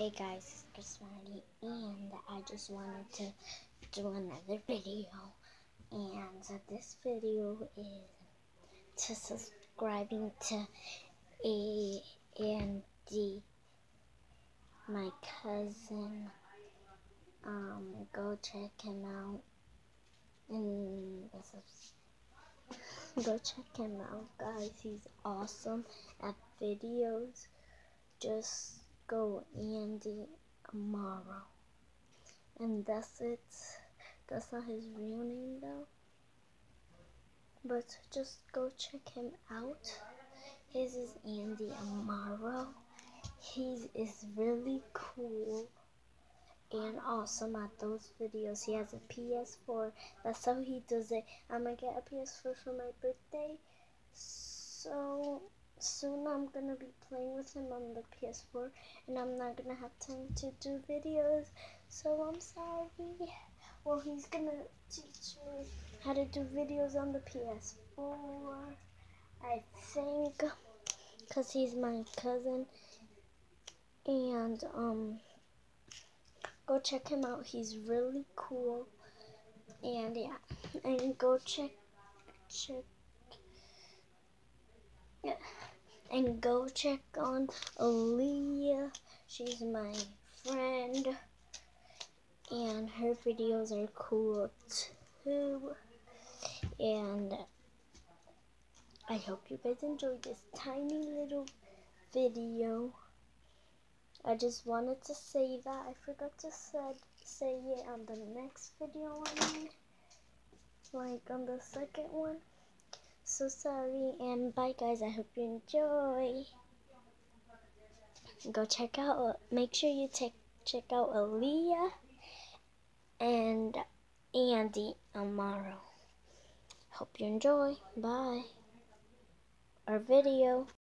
Hey guys, it's Marty, and I just wanted to do another video. And this video is to subscribing to A and D, my cousin. Um, go check him out. And go check him out, guys. He's awesome at videos. Just go Andy Amaro. And that's it. That's not his real name though. But just go check him out. His is Andy Amaro. He is really cool and awesome at those videos. He has a PS4. That's how he does it. I'm gonna get a PS4 for my birthday. So soon I'm gonna be playing with him on the PS4 and I'm not gonna have time to do videos. So I'm sorry. Well he's gonna teach me how to do videos on the PS4 I think because he's my cousin. And um go check him out. He's really cool. And yeah and go check check and go check on Aaliyah. She's my friend, and her videos are cool too. And I hope you guys enjoyed this tiny little video. I just wanted to say that. I forgot to said, say it on the next video I made. Like on the second one so sorry and bye guys. I hope you enjoy. Go check out make sure you check check out Aaliyah and Andy Amaro hope you enjoy. Bye. Our video